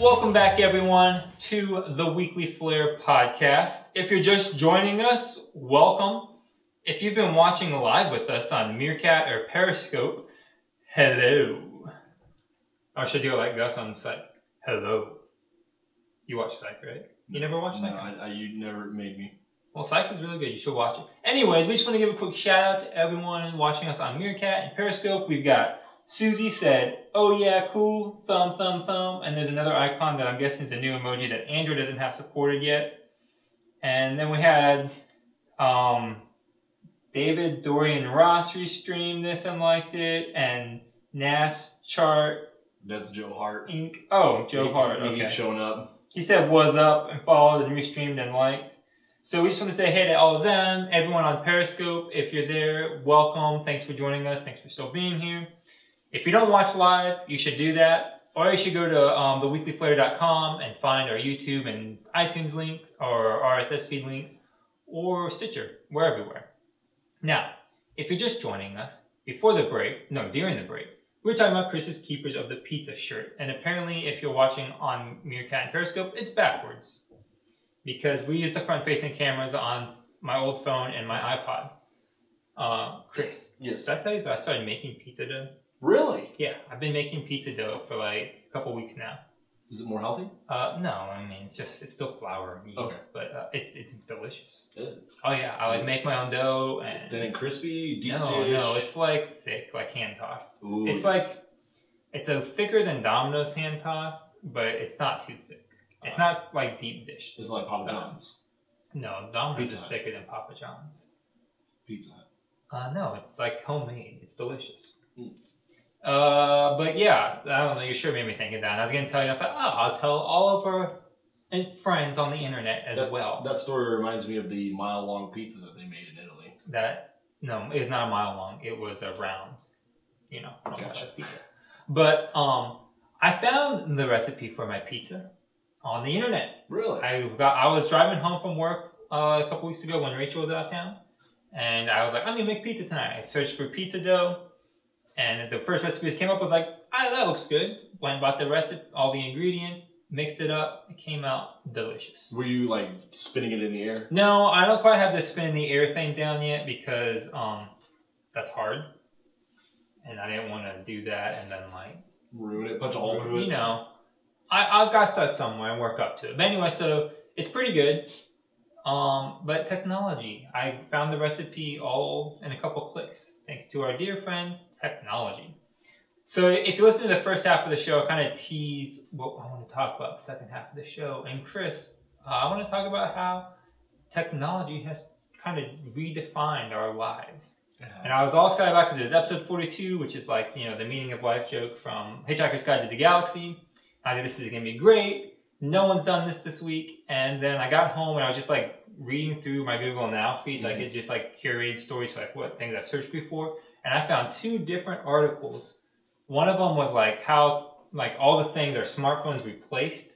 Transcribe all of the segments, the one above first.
Welcome back, everyone, to the Weekly Flare podcast. If you're just joining us, welcome. If you've been watching live with us on Meerkat or Periscope, hello. Or should do it like Gus on Psych? Hello. You watch Psych, right? You never watched No, Psych? I, I, you never made me. Well, Psych is really good. You should watch it. Anyways, we just want to give a quick shout out to everyone watching us on Meerkat and Periscope. We've got Susie said, "Oh yeah, cool, thumb, thumb, thumb," and there's another icon that I'm guessing is a new emoji that Android doesn't have supported yet. And then we had um, David Dorian Ross restreamed this and liked it, and Nas Chart That's Joe Hart. Inc. Oh, Joe He- Hart. He, Okay. keeps showing up. He said was up and followed and restreamed and liked. So we just want to say hey to all of them, everyone on Periscope. If you're there, welcome. Thanks for joining us. Thanks for still being here. If you don't watch live, you should do that. Or you should go to um, theweeklyflare.com and find our YouTube and iTunes links or RSS feed links or Stitcher. We're everywhere. Now, if you're just joining us, before the break, no, during the break, we were talking about Chris's Keepers of the Pizza shirt. And apparently, if you're watching on Meerkat and Periscope, it's backwards. Because we use the front facing cameras on my old phone and my iPod. Uh, Chris, Yes. did I tell you that I started making pizza dough? Really? Yeah, I've been making pizza dough for like a couple weeks now. Is it more healthy? Uh, no, I mean, it's just, it's still flour and yeast, Okay. but uh, it, it's delicious. Is it? Oh, yeah, I like make my own dough and. And crispy, deep no, dish. no, it's like thick, like hand tossed. Ooh. It's like it's a thicker than Domino's hand tossed, but it's not too thick. It's not like deep dish. It's like Papa John's. No, Domino's Pizza is thicker than Papa John's. Pizza Hut. Uh, no, it's like homemade. It's delicious. Mm. Uh, but yeah, I don't know. You sure made me think of that. And I was gonna tell you, I thought, oh, I'll tell all of our friends on the internet as That- well That story reminds me of the mile long pizza that they made in Italy. that no, it was not a mile long. It was a round, you know, normal Gotcha. size pizza. But um, I found the recipe for my pizza on the internet. Really? I got I was driving home from work uh, a couple weeks ago when Rachel was out of town, and I was like, I'm gonna make pizza tonight. I searched for pizza dough, and the first recipe that came up was like, ah, that looks good. Went and bought the recipe, all the ingredients, mixed it up. It came out delicious. Were you like spinning it in the air? No, I don't quite have the spin in the air thing down yet because um, that's hard, and I didn't want to do that and then like Ruin it? Hole through it? you know, I I've got to start somewhere and work up to it. But anyway, so it's pretty good. Um, but technology, I found the recipe all in a couple clicks, thanks to our dear friend technology. So if you listen to the first half of the show, I kind of teased what I want to talk about the second half of the show. And Chris, uh, I want to talk about how technology has kind of redefined our lives. And I was all excited about because it was episode 42, which is like, you know, the meaning of life joke from Hitchhiker's Guide to the Galaxy. I think this is going to be great. No one's done this this week. And then I got home and I was just like reading through my Google Now feed, like Mhm. it just like curated stories for like what things I've searched before. And I found two different articles. One of them was like how like all the things our smartphones replaced.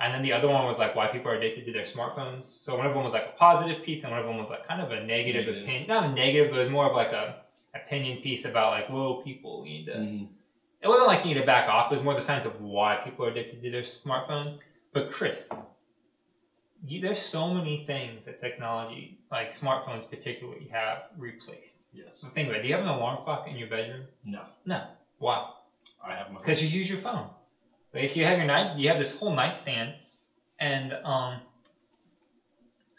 And then the other one was like why people are addicted to their smartphones. So one of them was like a positive piece, and one of them was like kind of a negative, Negative. opinion. Not a negative, but it was more of like a opinion piece about like, whoa, people, you need to. Mhm. It wasn't like you need to back off. It was more the science of why people are addicted to their smartphones. But Chris, you, there's so many things that technology, like smartphones particularly, have replaced. Yes. So think about it. Do you have an alarm clock in your bedroom? No. No. Why? I have my. Because you use your phone. Like if you have your night, you have this whole nightstand, and um,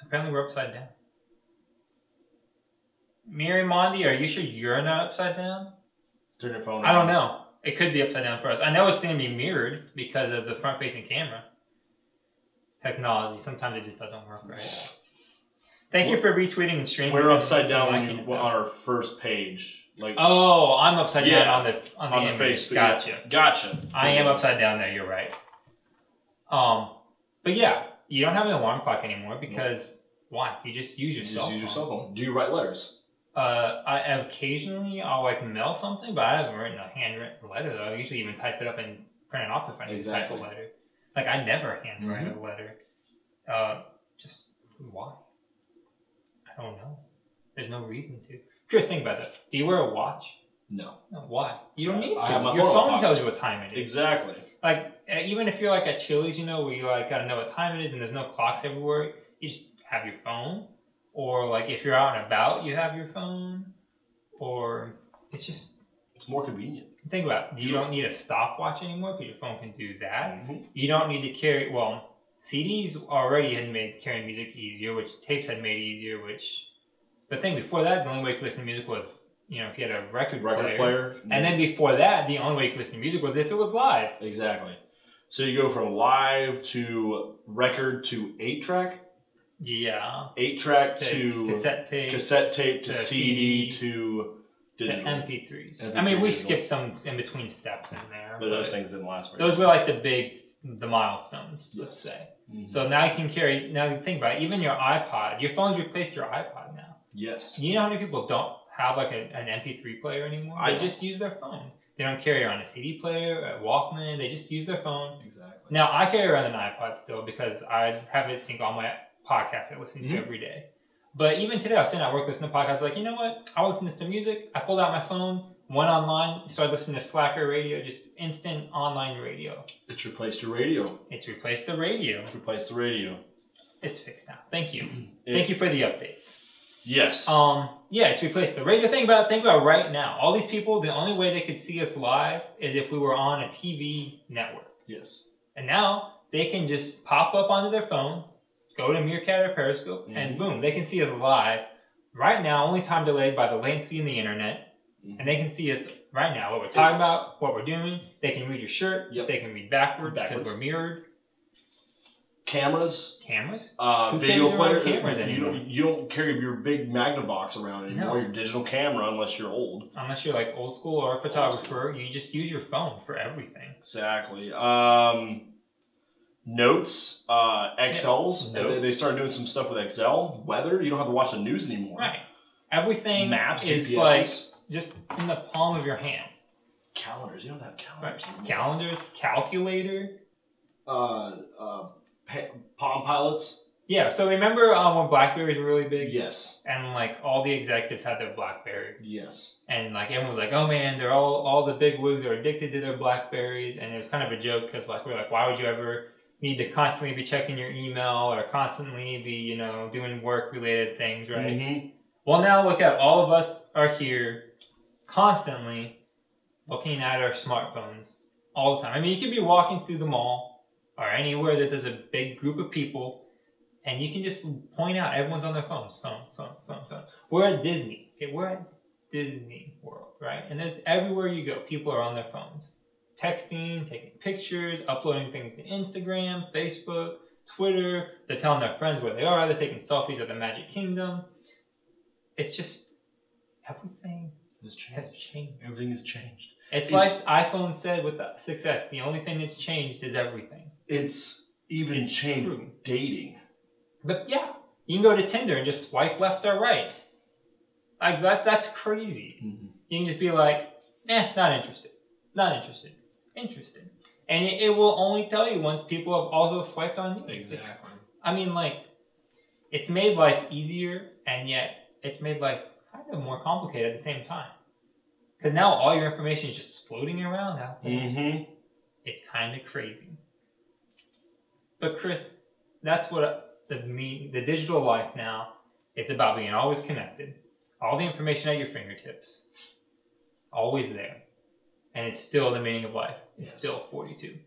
apparently we're upside down. Miri Mondi, are you sure you're not upside down? Turn your phone. I don't know. It could be upside down for us. I know it's going to be mirrored because of the front-facing camera technology. Sometimes it just doesn't work right. Thank you for retweeting the streaming. We're upside down when you, on our first page. Like Oh, I'm upside Yeah, down on the on the, on the. Facebook. Gotcha. Gotcha. I am upside down there. You're right. Um, but yeah, you don't have an alarm clock anymore because why? You just use You your just cell use your phone. cell phone. Do you write letters? Uh, I occasionally I'll like mail something, but I haven't written a handwritten letter though. I usually even type it up and print it off if I need Exactly. to type a letter. Like I never handwrite Mm-hmm. a letter. Uh, just why? I don't know. There's no reason to. Chris, think about that. Do you wear a watch? No. No, why? You don't need to. I have my Your phone pocket. tells you what time it is. Exactly. Like uh, even if you're like at Chili's, you know, where you like gotta know what time it is, and there's no clocks everywhere. You just have your phone, or like if you're out and about, you have your phone, or it's just It's more convenient. think about. It. You don't need a stopwatch anymore because your phone can do that. Mhm. You don't need to carry. Well, CDs already had made carrying music easier, which tapes had made easier. Which the thing before that, the only way you could listen to music was you know if you had a record, Record player. And then before that, the only way you could listen to music was if it was live. Exactly. So you go from live to record to eight track, Yeah. eight track To to cassette tape, cassette tape to, CD CDs, to to digital. MP3s. MP3 I mean, we digital. skipped some in between steps in there. but those things didn't last very those long. were like the big, the milestones, let's Yes. say. Mhm. So now you can carry. Now you think about it, even your iPod. Your phone's replaced your iPod now. yes. You know how many people don't have like a, an MP3 player anymore? I they don't. just use their phone. They don't carry around a CD player, a Walkman. They just use their phone. Exactly. Now I carry around an iPod still because I have it sync all my podcasts I listen to Mhm. every day. But even today, I was sitting at work listening to podcasts. Like, you know what? I was listening to music. I pulled out my phone, went online, started listening to Slacker radio, just instant online radio. It's replaced the radio. It's replaced the radio. It's replaced the radio. It's fixed now. Thank you. It- Thank you for the updates. Yes. Um, yeah, it's replaced the radio. Think about think about right now. All these people, the only way they could see us live is if we were on a TV network. yes. And now they can just pop up onto their phone, go to Meerkat or Periscope, and Mhm. boom, they can see us live. Right now, only time delayed by the latency in the internet, and they can see us right now. What we're talking about, what we're doing. They can read your shirt. Yep. They can read backwards because we're mirrored. Cameras, Cameras. uh, video player. cameras you anymore? don't you don't carry your big Magnavox around anymore. No. Your digital camera, unless you're old. Unless you're like old school or a photographer, you just use your phone for everything. Exactly. Um, notes, uh, Excels. Yeah. They, they started doing some stuff with Excel. Weather. You don't have to watch the news anymore. Right. Everything Maps, is GPSs. like just in the palm of your hand. calendars. You don't have calendars. anymore. Calendars, calculator. Uh, uh, pa- Palm Pilots. Yeah. So remember um, when Blackberries were really big, Yes. and like all the executives had their BlackBerry, Yes. and like everyone was like, "Oh man, they're all all the big wigs are addicted to their Blackberries," and it was kind of a joke because like we're like, why would you ever need to constantly be checking your email or constantly be you know doing work related things, right? Mhm. Well, now look at all of us are here constantly looking at our smartphones all the time. I mean, you could be walking through the mall or anywhere that there's a big group of people, and you can just point out everyone's on their phones, phone, phone, phone, phone. We're at Disney. Okay, we're at Disney World, right? And there's everywhere you go, people are on their phones, texting, taking pictures, uploading things to Instagram, Facebook, Twitter. They're telling their friends where they are. They're taking selfies at the Magic Kingdom it's just everything It's changed. has changed. Everything has changed. It's, It's- like iPhone said with the success. The only thing that's changed is everything. It's even It's changed true. dating. But yeah, you can go to Tinder and just swipe left or right. Like that, that's crazy. You can just be like, eh, not interested, not interested, interested, and it, it will only tell you once people have also swiped on you. It's- Exactly. I mean, like, it's made life easier, and yet it's made life kind of more complicated at the same time. Because now all your information is just floating around out there. Mm-hmm. It's kind of crazy. But Chris, that's what the me the digital life now. It's about being always connected, all the information at your fingertips, always there, and it's still the meaning of life. It's Yes. still forty-two.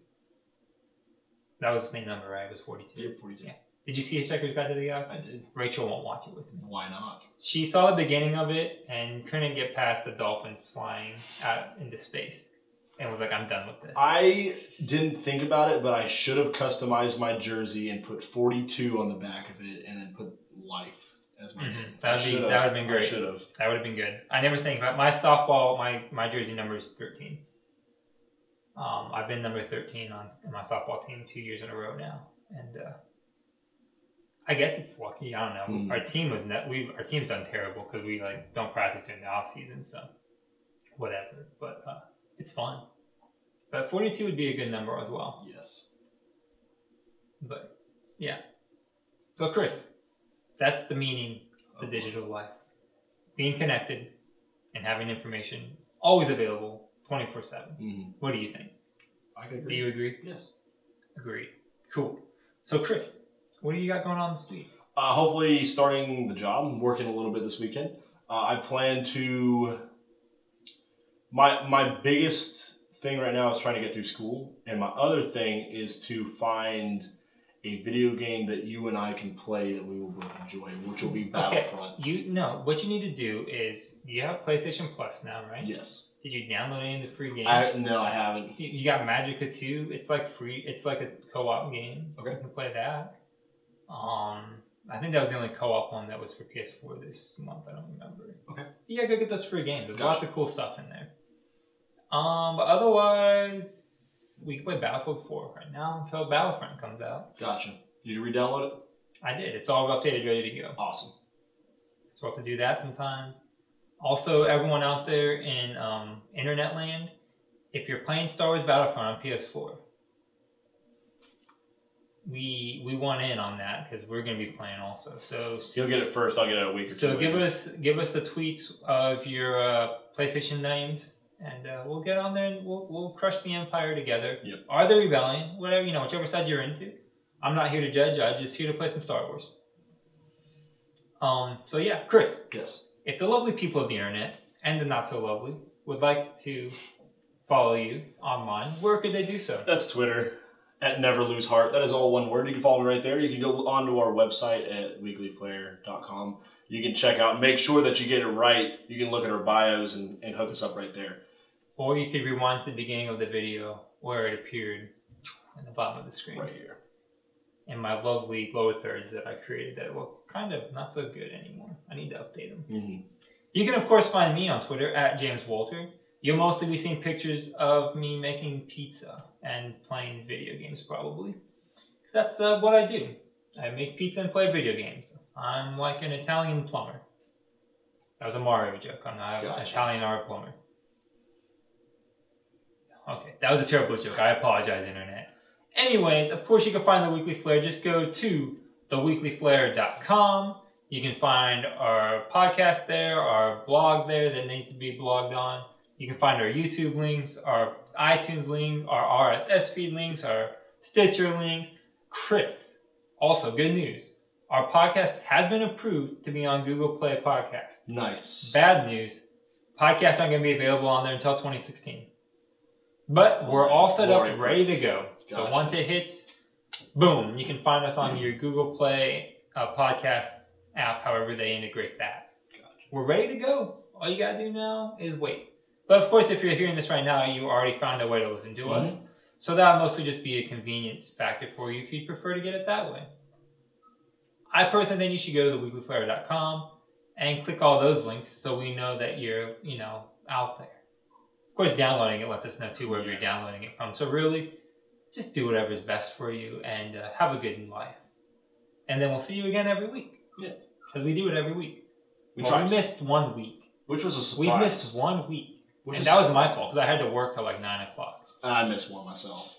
That was the same number, right? It was forty-two. Yeah, 42. Yeah. Did you see Hitchhiker's Guide to the I Galaxy? did. Rachel won't watch it with me. Why not? She saw the beginning of it and couldn't get past the dolphins flying out into space, and was like, "I'm done with this." I didn't think about it, but I should have customized my jersey and put 42 on the back of it, and then put life as my Mhm. That'd be- should that have. would've been great. Should have. That would have been good. I never think about my softball. My my jersey number is thirteen. Um, I've been number thirteen on my softball team two years in a row now, and uh, I guess it's lucky. I don't know. Hmm. Our team was net. We our team's done terrible because we like don't practice during the off season, so whatever. But uh, it's fun. But forty two would be a good number as well. Yes. But yeah. So Chris, that's the meaning of the Oh, digital life. Being connected and having information always available 24 7. Mhm. What do you think? I can Do you agree? Yes. Agreed. Cool. So, Chris, what do you got going on this week? Uh, hopefully, starting the job, working a little bit this weekend. Uh, I plan to. My my biggest thing right now is trying to get through school, and my other thing is to find a video game that you and I can play that we will both enjoy, which will be Battlefront. You no. What you need to do is you have PlayStation Plus now, right? Yes. Did you download any of the free games? I no, I haven't. You, you got Magicka 2. It's like free. It's like a co-op game. Okay. You can play that. Um, I think that was the only co-op one that was for PS4 this month. I don't remember. Okay. Yeah, go get those free games. There's lots of cool stuff in there. Um, but otherwise, we can play Battlefield 4 right now until Battlefront comes out. Gotcha. Did you re-download it? I did. It's all updated, ready to go. Awesome. So we'll have to do that sometime. Also, everyone out there in um, internet land, if you're playing Star Wars Battlefront on PS4, we we want in on that because we're going to be playing also. So You'll get it first. I'll get it a week or two. so give later. us give us the tweets of your uh, PlayStation names, and uh, we'll get on there and we'll we'll crush the Empire together. Yep. Or the Rebellion, whatever you know, whichever side you're into. I'm not here to judge. I'm just here to play some Star Wars. Um. So yeah, Chris. Yes. If the lovely people of the internet and the not so lovely would like to follow you online, where could they do so? That's Twitter at Never Lose Heart. That is all one word. You can follow me right there. You can go onto our website at weeklyflare.com. You can check out, make sure that you get it right. You can look at our bios and, and hook us up right there. Or you could rewind to the beginning of the video where it appeared in the bottom of the screen. Right here. And my lovely lower thirds that I created that look kind of not so good anymore. I need to update them. hmm You can, of course, find me on Twitter at James Wolter. You'll mostly be seeing pictures of me making pizza and playing video games, probably. 'Cause that's uh, what I do. I make pizza and play video games. I'm like an Italian plumber. That was a Mario joke. I'm not an Italian art plumber. Okay, that was a terrible joke. I apologize, Internet. Anyways, of course, you can find the Weekly Flare. Just go to theweeklyflare.com. You can find our podcast there, our blog there that needs to be blogged on. You can find our YouTube links, our iTunes link, our RSS feed links, our Stitcher links. Chris, also good news. Our podcast has been approved to be on Google Play Podcast. Nice. Bad news, podcasts aren't going to be available on there until 2016. But we're all set up, Already ready to go. So once it hits, boom, you can find us on your Google Play uh, podcast app, however they integrate that. We're ready to go. All you got to do now is wait. But of course, if you're hearing this right now, you already found a way to listen to us. So that'll mostly just be a convenience factor for you if you'd prefer to get it that way. I personally think you should go to theweeklyflare.com and click all those links so we know that you're, you know, out there. Of course, downloading it lets us know too wherever you're downloading it from. So really, just do whatever's best for you and uh, have a good life. And then we'll see you again every week. Yeah. Because we do it every week. We Well, tried. we missed one week. Which was a surprise. We missed one week. Which and is- that was my fault because I had to work till like 9 o'clock. I missed one myself.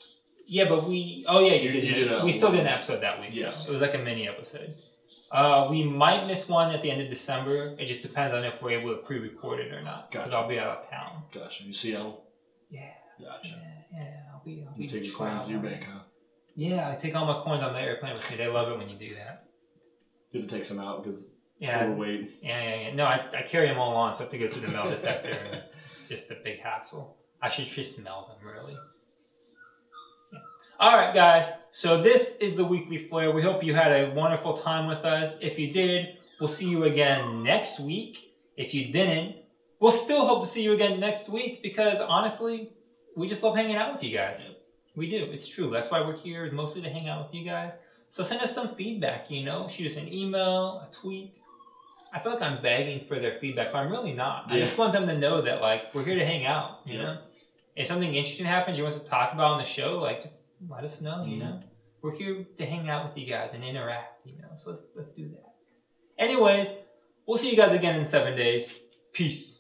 Yeah, but we. Oh yeah, you, You- did. you did a- we still did an episode that week. Yes. though. it was like a mini episode. Uh, we might miss one at the end of December. It just depends on if we're able to pre-record it or not. Because Gotcha. I'll be out of town. Gotcha. You see how? Yeah, Gotcha. yeah, yeah. I'll be. I'll You be take your coins to your traveling. bank, huh? Yeah, I take all my coins on the airplane with me. They love it when you do that. Good to take some out because Yeah, overweight. yeah, yeah, yeah. No, I, I carry them all on, so I have to go through the metal detector. It's just a big hassle. I should just smell them, really. Yeah. All right, guys. So this is the weekly flare. We hope you had a wonderful time with us. If you did, we'll see you again next week. If you didn't, we'll still hope to see you again next week because honestly, we just love hanging out with you guys. Yep. We do. It's true. That's why we're here mostly to hang out with you guys. So send us some feedback, you know, shoot us an email, a tweet. I feel like I'm begging for their feedback, but I'm really not. I just want them to know that like we're here to hang out, you Yeah. know. If something interesting happens you want to talk about on the show, like just let us know, you Mhm. know. We're here to hang out with you guys and interact, you know. So let's let's do that. Anyways, we'll see you guys again in seven days. Peace.